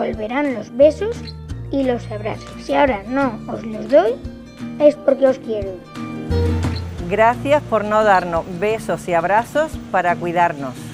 volverán los besos y los abrazos. Si ahora no os los doy, es porque os quiero. Gracias por no darnos besos y abrazos para cuidarnos.